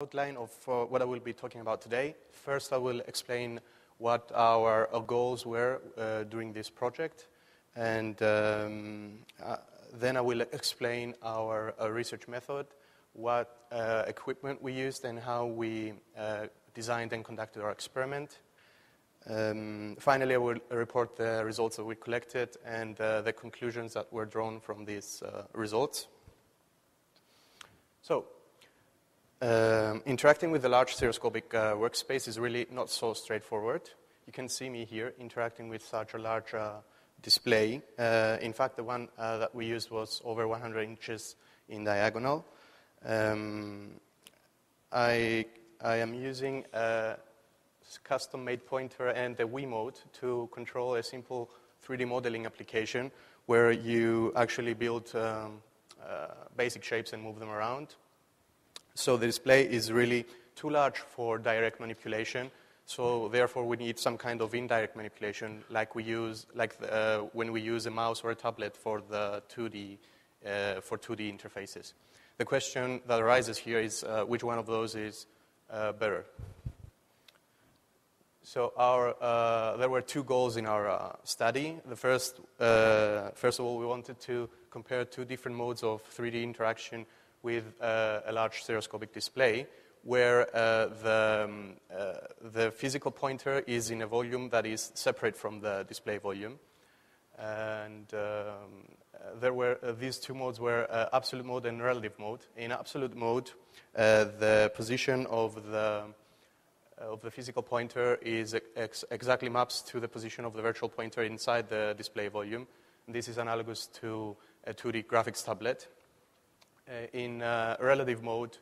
outline of uh, what I will be talking about today. First, I will explain what our, goals were uh, during this project, and um, uh, then I will explain our, our research method, what uh, equipment we used, and how we uh, designed and conducted our experiment. Um, finally, I will report the results that we collected and uh, the conclusions that were drawn from these results. So, um, interacting with the large stereoscopic uh, workspace is really not so straightforward. You can see me here interacting with such a large uh, display. Uh, in fact, the one uh, that we used was over 100 inches in diagonal. Um, I, I am using a custom-made pointer and a Wiimote to control a simple 3D modeling application where you actually build um, uh, basic shapes and move them around. So the display is really too large for direct manipulation. So therefore, we need some kind of indirect manipulation, like we use, like uh, when we use a mouse or a tablet for the 2D uh, for 2D interfaces. The question that arises here is uh, which one of those is uh, better. So our, uh, there were two goals in our uh, study. The first, first of all, we wanted to compare two different modes of 3D interaction with uh, a large stereoscopic display where uh, the, um, uh, the physical pointer is in a volume that is separate from the display volume. And um, there were uh, these two modes were uh, absolute mode and relative mode. In absolute mode, uh, the position of the of the physical pointer is ex- exactly maps to the position of the virtual pointer inside the display volume. And this is analogous to a 2D graphics tablet. Uh, in uh, relative mode,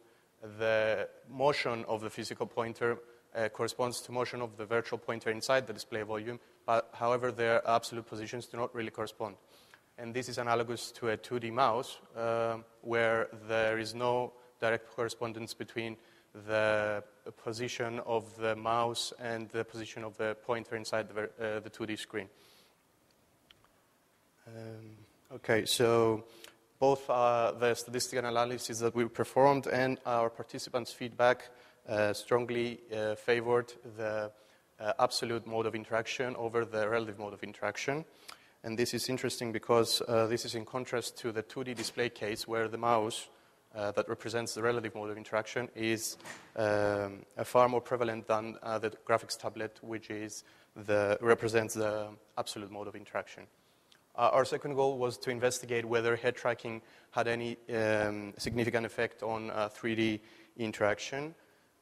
the motion of the physical pointer uh, corresponds to motion of the virtual pointer inside the display volume, but however, their absolute positions do not really correspond. And this is analogous to a 2D mouse, uh, where there is no direct correspondence between the position of the mouse and the position of the pointer inside the, uh, the 2D screen. Um, okay, so both uh, the statistical analysis that we performed and our participants' feedback uh, strongly uh, favored the uh, absolute mode of interaction over the relative mode of interaction. And this is interesting because uh, this is in contrast to the 2D display case where the mouse uh, that represents the relative mode of interaction is um, far more prevalent than the graphics tablet, which is the, represents the absolute mode of interaction. Uh, our second goal was to investigate whether head tracking had any um, significant effect on uh, 3D interaction.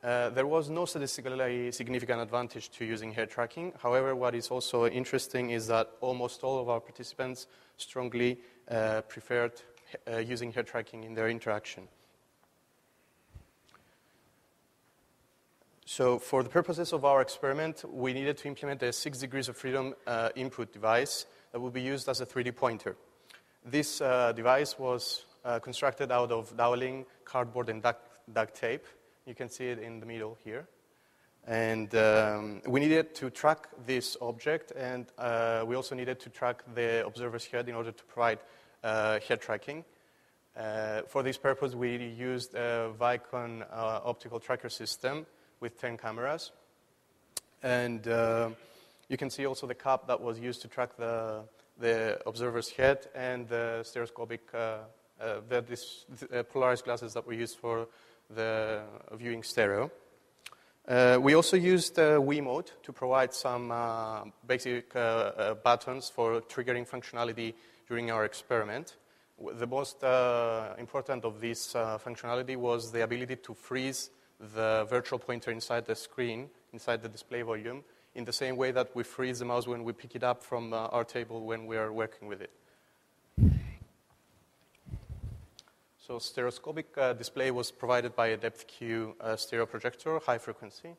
Uh, there was no statistically significant advantage to using head tracking. However, what is also interesting is that almost all of our participants strongly uh, preferred uh, using head tracking in their interaction. So, for the purposes of our experiment, we needed to implement a six degrees of freedom uh, input device that will be used as a 3D pointer. This uh, device was uh, constructed out of doweling, cardboard, and duct, duct, tape. You can see it in the middle here. And um, we needed to track this object, and uh, we also needed to track the observer's head in order to provide uh, head tracking. Uh, for this purpose, we used a Vicon uh, optical tracker system with 10 cameras. And you can see also the cup that was used to track the, the observer's head and the stereoscopic, uh, uh, the, this, the uh, polarized glasses that were used for the viewing stereo. Uh, we also used uh, to provide some uh, basic uh, buttons for triggering functionality during our experiment. The most important of this functionality was the ability to freeze the virtual pointer inside the screen, inside the display volume, in the same way that we freeze the mouse when we pick it up from uh, our table when we are working with it. So stereoscopic uh, display was provided by a DepthQ uh, stereo projector, high frequency.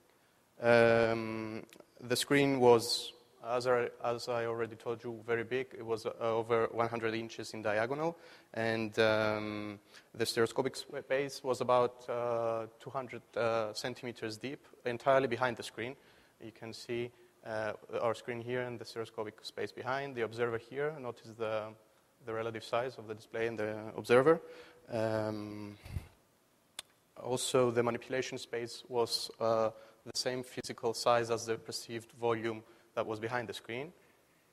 Um, the screen was, as I, as I, already told you, very big. It was uh, over 100 inches in diagonal, and um, the stereoscopic base was about uh, 200 uh, centimeters deep, entirely behind the screen. You can see uh, our screen here and the stereoscopic space behind. The observer here, notice the, the relative size of the display and the observer. Um, also, the manipulation space was uh, the same physical size as the perceived volume that was behind the screen,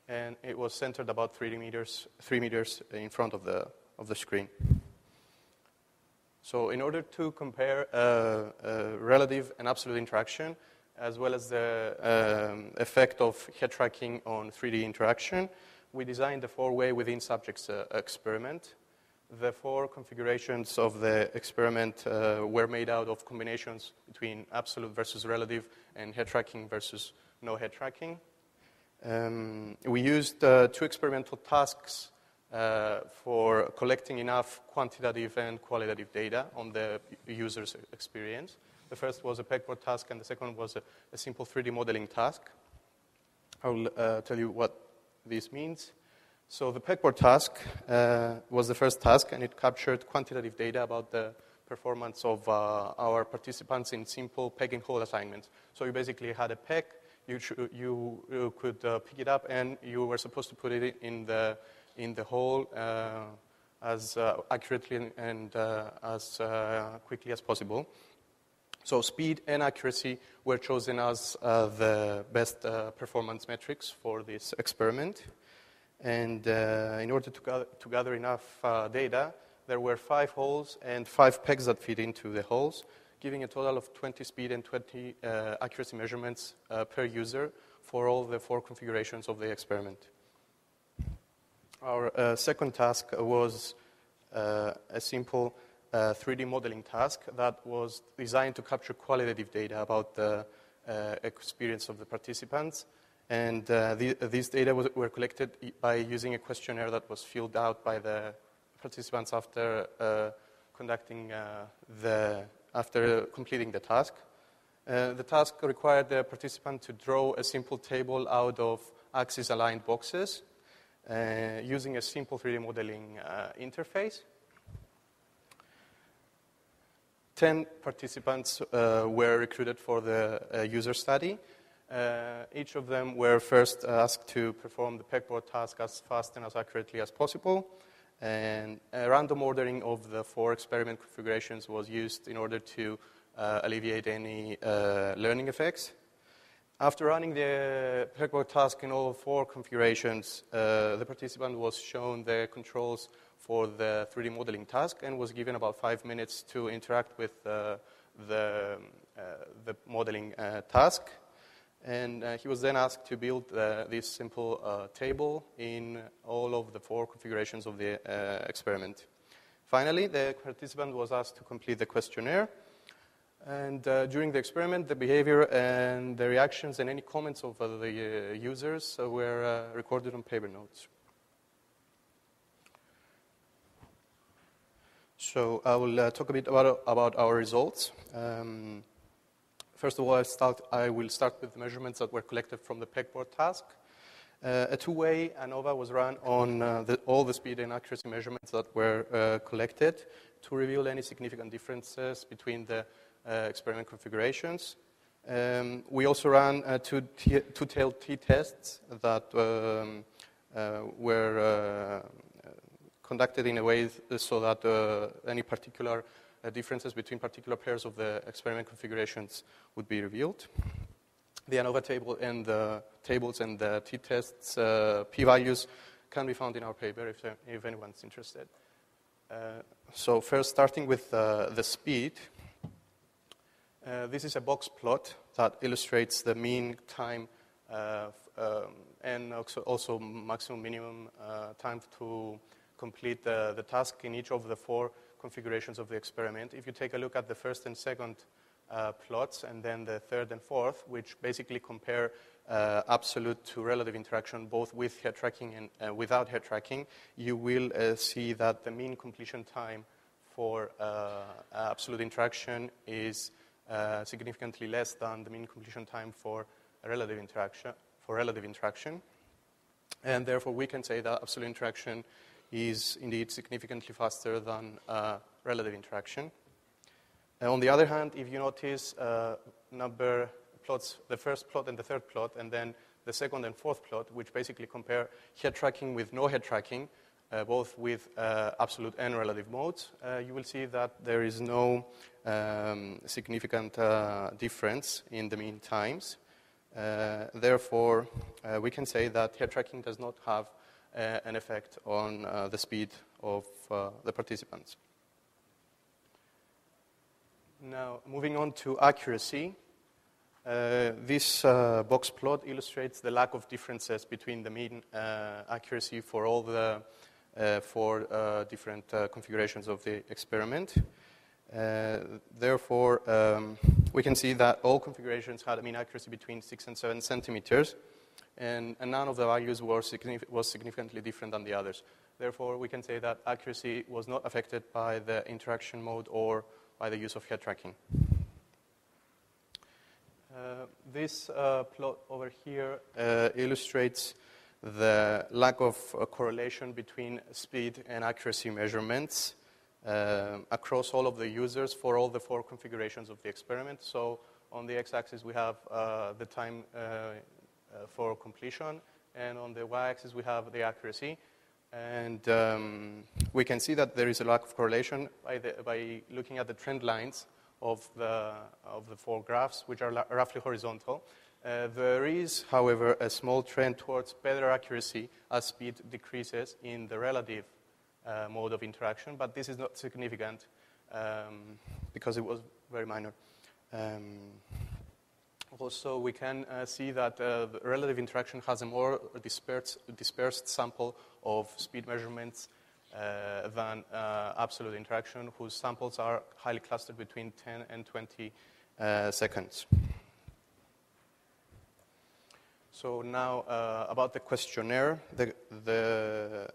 and it was centered about three meters, three meters in front of the, of the screen. So in order to compare uh, uh, relative and absolute interaction, as well as the um, effect of head tracking on 3D interaction, we designed the four-way within subjects uh, experiment. The four configurations of the experiment uh, were made out of combinations between absolute versus relative and head tracking versus no head tracking. Um, we used uh, two experimental tasks uh, for collecting enough quantitative and qualitative data on the user's experience. The first was a pegboard task, and the second was a, a simple 3D modeling task. I'll uh, tell you what this means. So the pegboard task uh, was the first task, and it captured quantitative data about the performance of uh, our participants in simple peg and assignments. So you basically had a peg, you, you, you could uh, pick it up, and you were supposed to put it in the in the hole uh, as uh, accurately and uh, as quickly as possible. So speed and accuracy were chosen as the best performance metrics for this experiment. And in order to gather, to gather enough data, there were five holes and five pegs that fit into the holes, giving a total of 20 speed and 20 uh, accuracy measurements uh, per user for all the four configurations of the experiment. Our uh, second task was uh, a simple uh, 3D modeling task that was designed to capture qualitative data about the uh, experience of the participants. And uh, the, these data was, were collected by using a questionnaire that was filled out by the participants after uh, conducting the, after completing the task. the task required the participant to draw a simple table out of axis aligned boxes uh, using a simple 3D modeling uh, interface. 10 participants uh, were recruited for the uh, user study. Uh, each of them were first asked to perform the pegboard task as fast and as accurately as possible. And a random ordering of the four experiment configurations was used in order to alleviate any learning effects. After running the pegboard task in all four configurations, uh, the participant was shown the controls for the 3D modeling task and was given about five minutes to interact with uh, the, uh, the modeling uh, task. And uh, he was then asked to build uh, this simple table in all of the four configurations of the experiment. Finally, the participant was asked to complete the questionnaire and uh, during the experiment, the behavior and the reactions and any comments of uh, the uh, users uh, were uh, recorded on paper notes. So I will uh, talk a bit about, about our results. Um, first of all, I, start, I, will start with the measurements that were collected from the pegboard task. a two-way ANOVA was run on the, all the speed and accuracy measurements that were collected to reveal any significant differences between the experiment configurations. Um, we also ran uh, two, t- two-tailed t-tests that um, uh, were conducted in a way so that any particular differences between particular pairs of the experiment configurations would be revealed. The ANOVA table and the tables and the t-tests uh, p-values can be found in our paper if, if anyone's interested. Uh, so first, starting with uh, the speed, uh, this is a box plot that illustrates the mean time uh, um, and also, also, maximum minimum uh, time to complete the, the, task in each of the four configurations of the experiment. If you take a look at the first and second uh, plots and then the third and fourth, which basically compare uh, absolute to relative interaction both with head tracking and uh, without head tracking, you will see that the mean completion time for absolute interaction is uh, significantly less than the mean completion time for relative interaction. For relative interaction, and therefore we can say that absolute interaction is indeed significantly faster than uh, relative interaction. And on the other hand, if you notice uh, number plots, the first plot and the third plot, and then the second and fourth plot, which basically compare head tracking with no head tracking, uh, both with uh, absolute and relative modes, uh, you will see that there is no um, significant uh, difference in the mean times. Uh, therefore, uh, we can say that head tracking does not have an effect on the speed of the participants. Now, moving on to accuracy, uh, this uh, box plot illustrates the lack of differences between the mean uh, accuracy for all the uh, four uh, different uh, configurations of the experiment. therefore, um, we can see that all configurations had a mean accuracy between 6 and 7 centimeters, and, and none of the values were signific- was significantly different than the others. Therefore, we can say that accuracy was not affected by the interaction mode or by the use of head tracking. Uh, this uh, plot over here uh, illustrates the lack of correlation between speed and accuracy measurements um, across all of the users for all the four configurations of the experiment. So on the x-axis we have uh, the time uh, uh, for completion, and on the y-axis we have the accuracy. And um, we can see that there is a lack of correlation by, the, by looking at the trend lines of the, of the four graphs, which are roughly horizontal. Uh, there is, however, a small trend towards better accuracy as speed decreases in the relative uh, mode of interaction, but this is not significant um, because it was very minor. Um, also, we can uh, see that uh, the relative interaction has a more dispersed, dispersed sample of speed measurements uh, than uh, absolute interaction, whose samples are highly clustered between 10 and 20 uh, seconds. So now uh, about the questionnaire. The, the,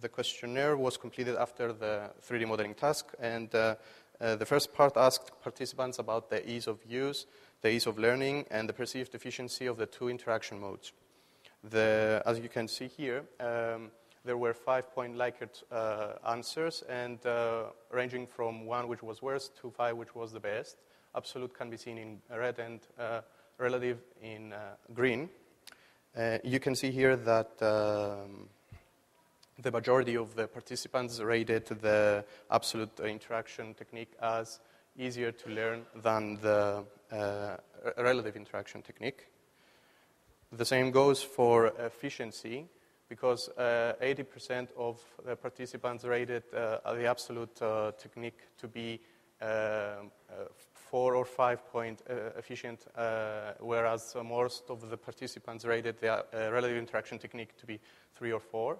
the, questionnaire was completed after the 3D modeling task, and uh, uh, the first part asked participants about the ease of use, the ease of learning, and the perceived efficiency of the two interaction modes. The, as you can see here, um, there were five point Likert uh, answers, and uh, ranging from one which was worst to five which was the best. Absolute can be seen in red and uh, relative in uh, green. Uh, you can see here that um, the majority of the participants rated the absolute interaction technique as easier to learn than the uh, relative interaction technique. The same goes for efficiency because 80% uh, of the participants rated uh, the absolute uh, technique to be four or five point efficient, whereas most of the participants rated the relative interaction technique to be three or four.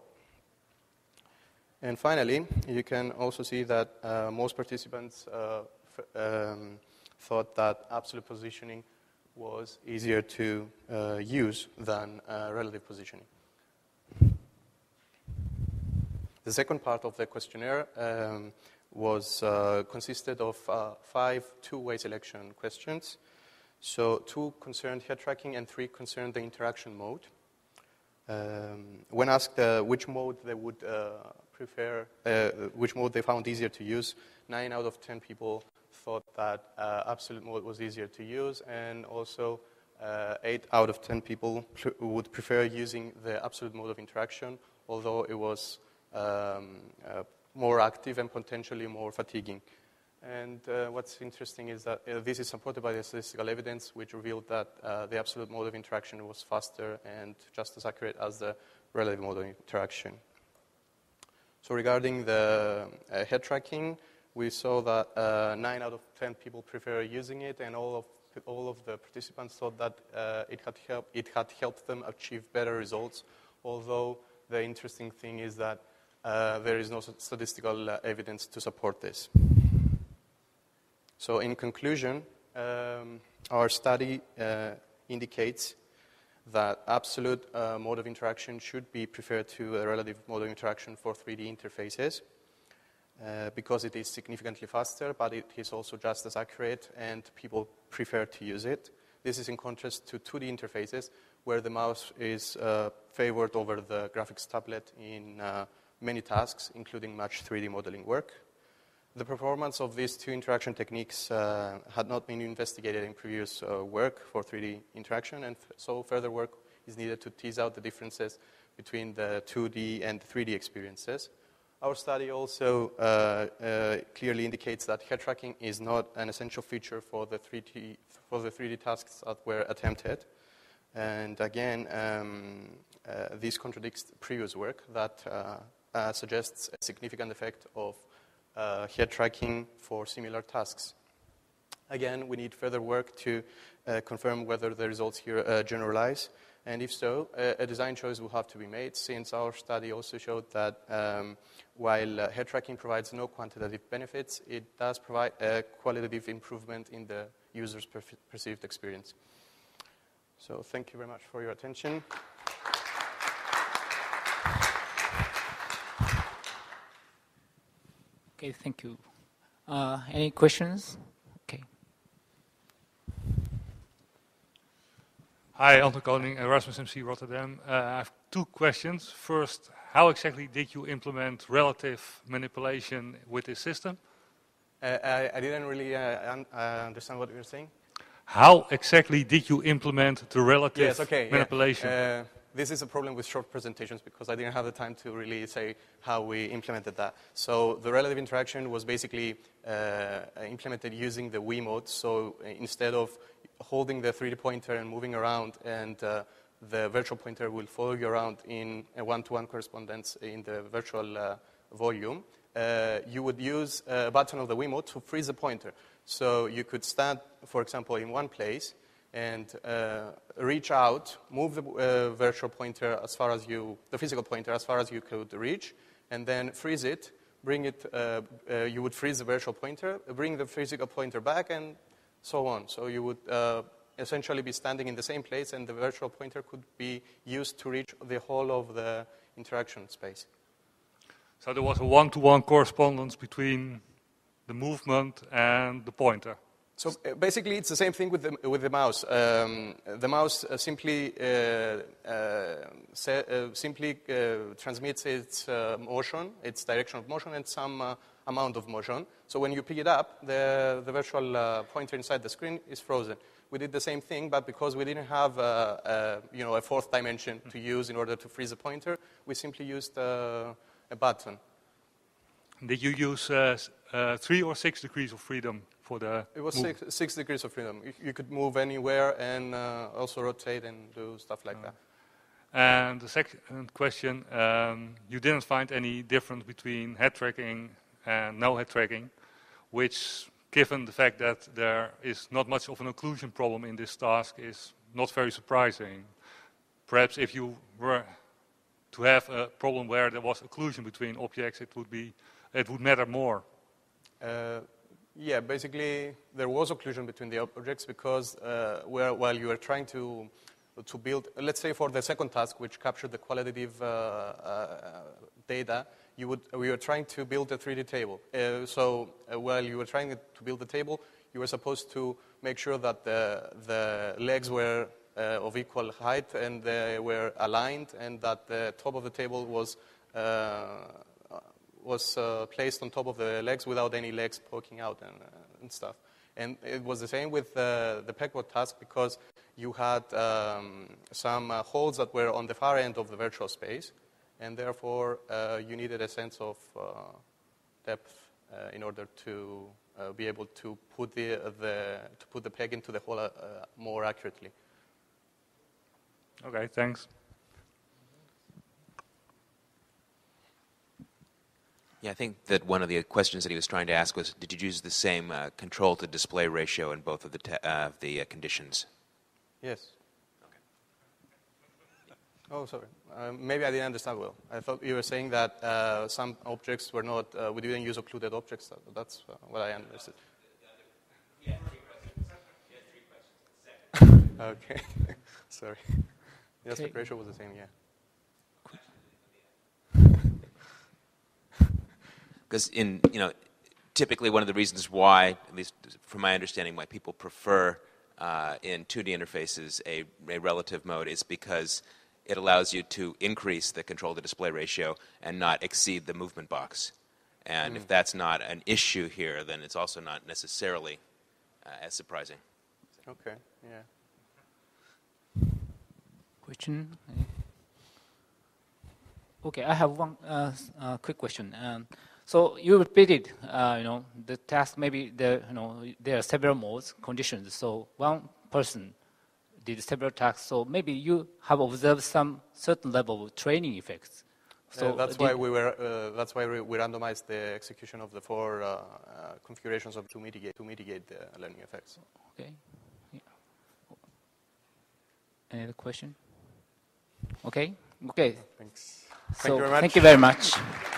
And finally, you can also see that uh, most participants uh, um, thought that absolute positioning was easier to uh, use than relative positioning. The second part of the questionnaire um, was uh, consisted of uh, five two-way selection questions. So two concerned head tracking and three concerned the interaction mode. Um, when asked uh, which mode they would uh, prefer, uh, which mode they found easier to use, nine out of ten people thought that uh, absolute mode was easier to use, and also eight out of ten people pr- would prefer using the absolute mode of interaction, although it was um, more active and potentially more fatiguing. And uh, what's interesting is that uh, this is supported by the statistical evidence, which revealed that uh, the absolute mode of interaction was faster and just as accurate as the relative mode of interaction. So, regarding the uh, head tracking, we saw that uh, 9 out of 10 people prefer using it, and all of, all of the participants thought that it, had help, it had helped them achieve better results. Although, the interesting thing is that uh, there is no statistical uh, evidence to support this. So, in conclusion, um, our study uh, indicates that absolute uh, mode of interaction should be preferred to a relative mode of interaction for 3D interfaces uh, because it is significantly faster, but it is also just as accurate and people prefer to use it. This is in contrast to 2D interfaces where the mouse is uh, favored over the graphics tablet in many tasks, including much 3D modeling work. The performance of these two interaction techniques uh, had not been investigated in previous uh, work for 3D interaction, and so further work is needed to tease out the differences between the 2D and 3D experiences. Our study also uh, uh, clearly indicates that head tracking is not an essential feature for the 3D, for the 3D tasks that were attempted. And again, um, uh, this contradicts previous work that uh, uh, suggests a significant effect of uh, head tracking for similar tasks. Again, we need further work to confirm whether the results here generalize. And if so, a, design choice will have to be made since our study also showed that um, while uh, head tracking provides no quantitative benefits, it does provide a qualitative improvement in the user's per- perceived experience. So thank you very much for your attention. Okay, thank you. Uh, any questions? Okay. Hi, Anton Koning, Erasmus MC Rotterdam. Uh, I have two questions. First, how exactly did you implement relative manipulation with this system? Uh, I, I, didn't really uh, un uh, understand what you were saying. How exactly did you implement the relative yes, okay, manipulation? Yeah. This is a problem with short presentations because I didn't have the time to really say how we implemented that. So the relative interaction was basically uh, implemented using the Wiimote. So instead of holding the 3D pointer and moving around, and uh, the virtual pointer will follow you around in a one-to-one correspondence in the virtual uh, volume. Uh, you would use a button of the Wiimote to freeze the pointer. So you could stand, for example, in one place and uh, reach out, move the uh, virtual pointer as far as you, the physical pointer as far as you could reach, and then freeze it, bring it, uh, you would freeze the virtual pointer, bring the physical pointer back, and so on. So you would uh, essentially be standing in the same place, and the virtual pointer could be used to reach the whole of the interaction space. So there was a one-to-one correspondence between the movement and the pointer. So uh, basically, it's the same thing with the, with the mouse. Um, the mouse uh, simply uh, uh, uh, simply uh, transmits its motion, its direction of motion, and some amount of motion. So when you pick it up, the, the virtual uh, pointer inside the screen is frozen. We did the same thing, but because we didn't have a, a you know, a fourth dimension to use in order to freeze the pointer, we simply used a button. Did you use uh, uh, three or six degrees of freedom for the? It was six, six, degrees of freedom. You, you could move anywhere and uh, also rotate and do stuff like that. And the second question, um, you didn't find any difference between head tracking and no head tracking, which, given the fact that there is not much of an occlusion problem in this task, is not very surprising. Perhaps if you were to have a problem where there was occlusion between objects, it would be it would matter more. Uh, yeah, basically there was occlusion between the objects because uh, where, while you were trying to to build, let's say for the second task, which captured the qualitative uh, uh data, you would, we were trying to build a 3D table. Uh, so uh, while you were trying to build the table, you were supposed to make sure that the, the legs were uh, of equal height and they were aligned and that the top of the table was, was uh, placed on top of the legs without any legs poking out and, uh, and stuff. And it was the same with the pegboard task because you had um, some holes that were on the far end of the virtual space and therefore uh, you needed a sense of uh, depth uh, in order to uh, be able to put the, the, to put the peg into the hole uh, more accurately. Okay, thanks. Yeah, I think that one of the questions that he was trying to ask was, did you use the same uh, control to display ratio in both of the, uh, the uh, conditions? Yes. Oh, sorry. Uh, maybe I didn't understand well. I thought you were saying that uh, some objects were not, uh, we didn't use occluded objects. That's uh, what I understood. okay. sorry. The aspect okay. ratio was the same, yeah. Because in, you know, typically one of the reasons why, at least from my understanding, why people prefer uh, in 2D interfaces a, a relative mode is because it allows you to increase the control to display ratio and not exceed the movement box. And mm. if that's not an issue here, then it's also not necessarily uh, as surprising. Okay, yeah. Question? Okay, I have one uh, uh, quick question. Um, so you repeated, uh, you know, the task. Maybe there, you know, there are several modes, conditions. So one person did several tasks. So maybe you have observed some certain level of training effects. So So that's why we were. Uh, that's why we, we randomized the execution of the four uh, uh, configurations of to mitigate to mitigate the learning effects. Okay. Yeah. Any other question? Okay. Okay. Thanks. So you very much. Thank you very much.